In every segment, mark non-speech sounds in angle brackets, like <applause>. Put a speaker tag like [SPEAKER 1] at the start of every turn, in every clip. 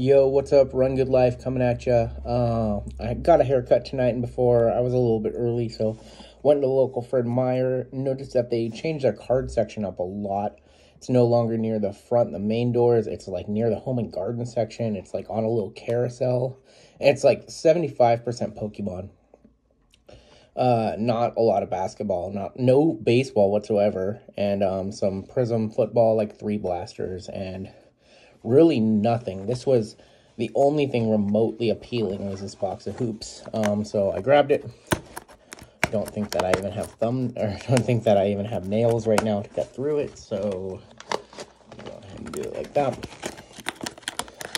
[SPEAKER 1] Yo, what's up? Run Good Life coming at ya. Uh, I got a haircut tonight and before I was a little bit early, so went to the local Fred Meyer. Noticed that they changed their card section up a lot. It's no longer near the front, the main doors. It's like near the home and garden section. It's like on a little carousel. And it's like 75% Pokemon. Uh, not a lot of basketball, not no baseball whatsoever, and um, some Prism football, like three blasters, and really nothing. This was the only thing remotely appealing was this box of hoops. Um, so I grabbed it. Don't think that I even have thumb, <laughs> or don't think that I even have nails right now to cut through it. So go ahead and do it like that.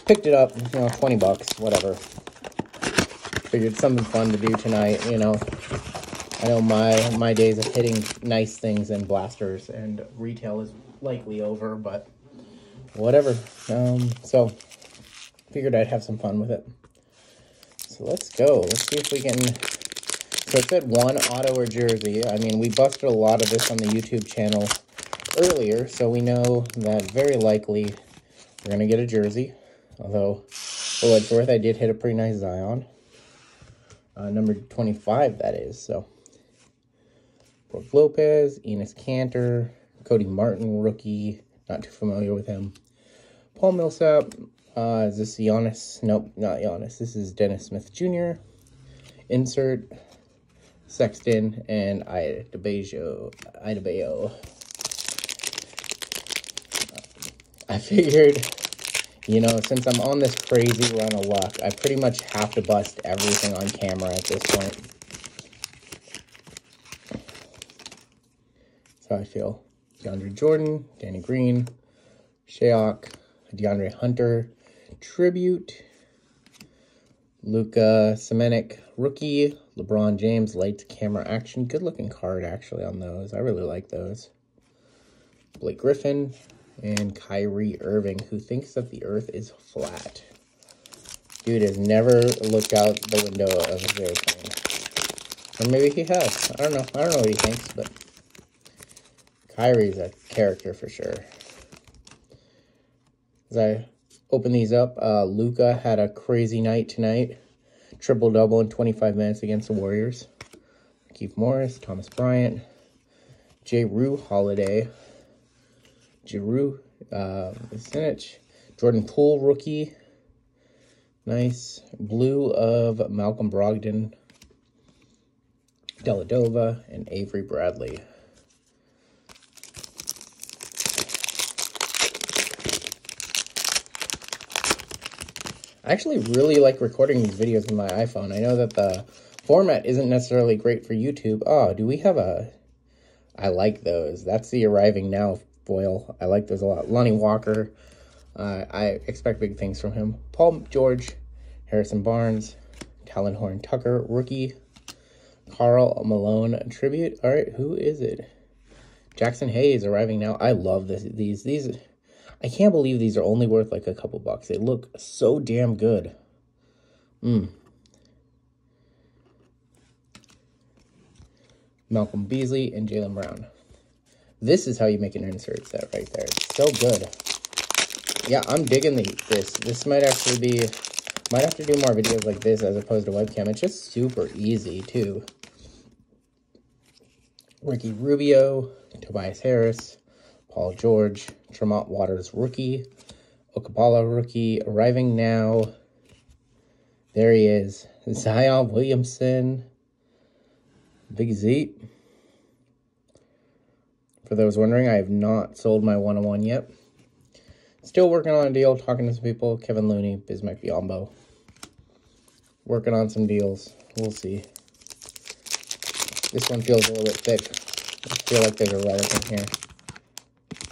[SPEAKER 1] Picked it up, you know, 20 bucks, whatever. Figured something fun to do tonight, you know. I know my my days of hitting nice things and blasters and retail is likely over, but whatever. Um, so figured I'd have some fun with it. So let's go. Let's see if we can. So it said one auto or jersey. I mean, we busted a lot of this on the YouTube channel earlier, so we know that very likely we're gonna get a jersey. Although, for worth, I did hit a pretty nice Zion. Uh, number 25, that is. So, Brook Lopez, Enes Kanter, Cody Martin, rookie. Not too familiar with him. Paul Millsap. Uh, is this Giannis? Nope, not Giannis. This is Dennis Smith Jr. Insert Sexton and Adebayo. Adebayo. I figured, you know, since I'm on this crazy run of luck, I pretty much have to bust everything on camera at this point. That's how I feel. DeAndre Jordan, Danny Green, Shayok, DeAndre Hunter, Tribute, Luka Samanic, Rookie, LeBron James, Lights Camera Action. Good looking card, actually, on those. I really like those. Blake Griffin, and Kyrie Irving, who thinks that the earth is flat. Dude has never looked out the window of his airplane. Or maybe he has. I don't know. I don't know what he thinks, but Kyrie's a character for sure. As I open these up, uh, Luka had a crazy night tonight. Triple double in 25 minutes against the Warriors. Keith Morris, Thomas Bryant, Jrue Holiday, Giroux, uh, Sinich, Jordan Poole rookie. Nice. Blue of Malcolm Brogdon, Deladova, and Avery Bradley. I actually really like recording these videos with my iPhone. I know that the format isn't necessarily great for YouTube. Oh, do we have a... I like those. That's the arriving now foil. I like those a lot. Lonnie Walker. Uh, I expect big things from him. Paul George, Harrison Barnes, Talen Horton-Tucker, rookie. Karl Malone tribute. All right, who is it? Jaxson Hayes arriving now. I love this. These these. I can't believe these are only worth like a couple bucks. They look so damn good. Hmm. Malcolm Beasley and Jaylen Brown. This is how you make an insert set right there. It's so good. Yeah, I'm digging the, this. This might actually be... Might have to do more videos like this as opposed to webcam. It's just super easy, too. Ricky Rubio, Tobias Harris, Paul George, Tremont Waters rookie, Okpala rookie, arriving now. There he is. <laughs> Zion Williamson, Big Z. For those wondering, I have not sold my 101 yet. Still working on a deal, talking to some people. Kevin Looney, Bismack Biyombo. Working on some deals. We'll see. This one feels a little bit thick. I feel like there's a relic in here.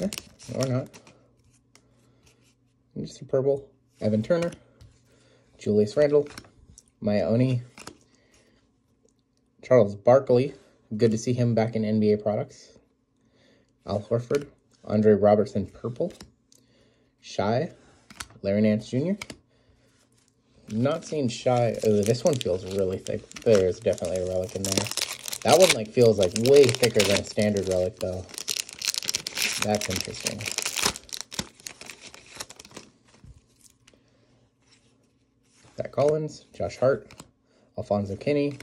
[SPEAKER 1] Yeah, or not. Just a purple. Evan Turner. Julius Randle. Maya Oni. Charles Barkley. Good to see him back in NBA products. Al Horford, Andre Roberson Purple, Shai, Larry Nance Jr. Not seeing Shai. Oh, this one feels really thick. There is definitely a relic in there. That one like feels like way thicker than a standard relic though. That's interesting. Zach Collins, Josh Hart, Alfonzo Kinney,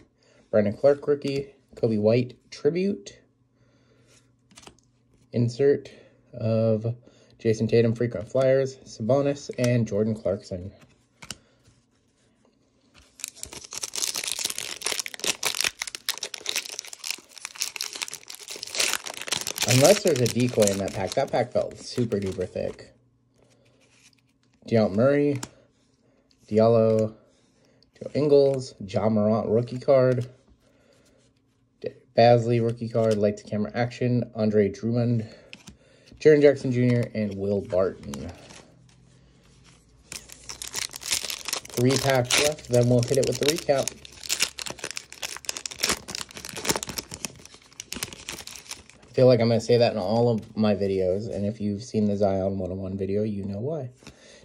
[SPEAKER 1] Brandon Clark rookie, Coby White tribute, insert of Jayson Tatum frequent flyers, Sabonis, and Jordan Clarkson. Unless there's a decoy in that pack. That pack felt super duper thick. Dejounte Murray, Diallo, Joe Ingles, Ja Morant rookie card, Bazley rookie card, light to camera action, Andre Drummond, Jaren Jackson Jr., and Will Barton. Three packs left, then we'll hit it with the recap. Feel like I'm going to say that in all of my videos, and if you've seen the Zion 101 video, you know why.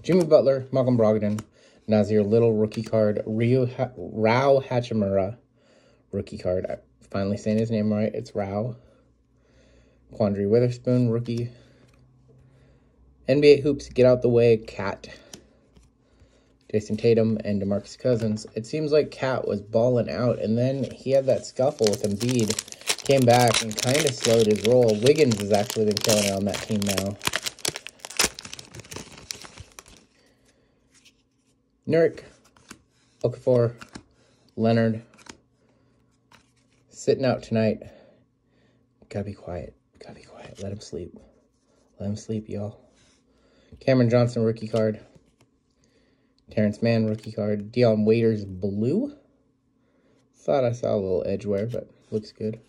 [SPEAKER 1] Jimmy Butler, Malcolm Brogdon, Nassir Little rookie card, Ryu ha Rao Hachimura rookie card. I'm finally saying his name right. It's Rao. Quandre Weatherspoon rookie. NBA Hoops, get out the way, Cat. Jayson Tatum and DeMarcus Cousins. It seems like Cat was balling out, and then he had that scuffle with Embiid. Came back and kind of slowed his roll. Wiggins has actually been killing it on that team now. Nurk, Okafor, Leonard, sitting out tonight. Gotta be quiet. Gotta be quiet. Let him sleep. Let him sleep, y'all. Cameron Johnson, rookie card. Terrence Mann, rookie card. Dion Waiters, blue. Thought I saw a little edge wear, but looks good.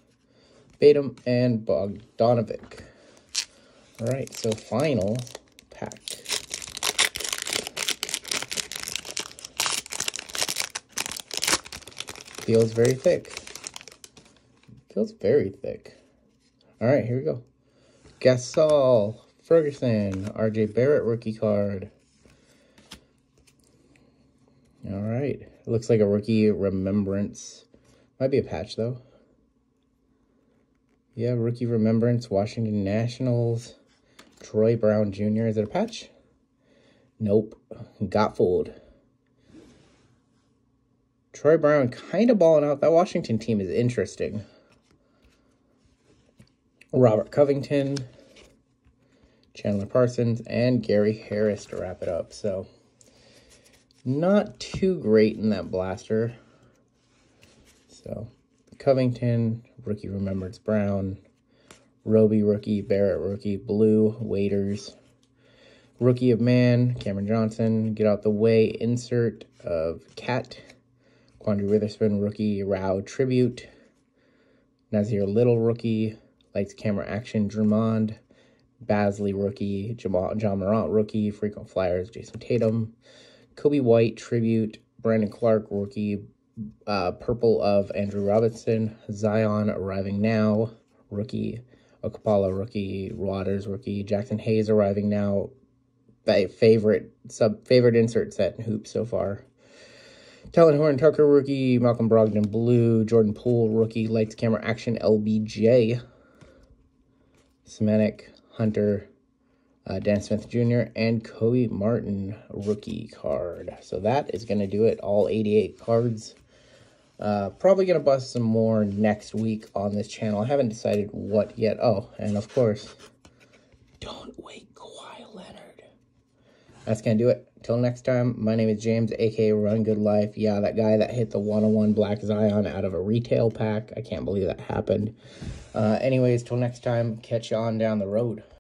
[SPEAKER 1] Batum and Bogdanovic. All right, so final pack. Feels very thick. Feels very thick. All right, here we go. Gasol, Ferguson, RJ Barrett rookie card. All right. It looks like a rookie remembrance. Might be a patch, though. Yeah, rookie remembrance, Washington Nationals. Troy Brown Jr. Is it a patch? Nope. Got fooled. Troy Brown kind of balling out. That Washington team is interesting. Robert Covington, Chandler Parsons, and Gary Harris to wrap it up. So, not too great in that blaster. So, Covington, rookie Remembrance Brown, Roby rookie, Barrett rookie, Blue, Waiters, Rookie of Man, Cameron Johnson, Get Out the Way, insert of Cat, Quandre Weatherspoon, rookie, Rao Tribute, Nassir Little, rookie, Lights Camera Action, Drummond, Bazley rookie, Jamal, Ja Morant, rookie, Frequent Flyers, Jayson Tatum, Coby White, Tribute, Brandon Clark rookie, uh, Purple of Andrew Robinson, Zion arriving now, rookie, Okpala, rookie, Waters, rookie, Jaxson Hayes arriving now, favorite sub favorite insert set in hoops so far. Talen Horton-Tucker rookie, Malcolm Brogdon blue, Jordan Poole rookie, lights camera action LBJ, Samanic Hunter, uh, Dan Smith Jr., and Kobe Martin rookie card. So that is going to do it. All 88 cards. Uh, probably going to bust some more next week on this channel. I haven't decided what yet. Oh, and of course, don't wake Kawhi Leonard. That's going to do it. Till next time, my name is James, aka Run Good Life. Yeah, that guy that hit the 101 Black Zion out of a retail pack. I can't believe that happened. Uh, anyways, till next time, catch you on down the road.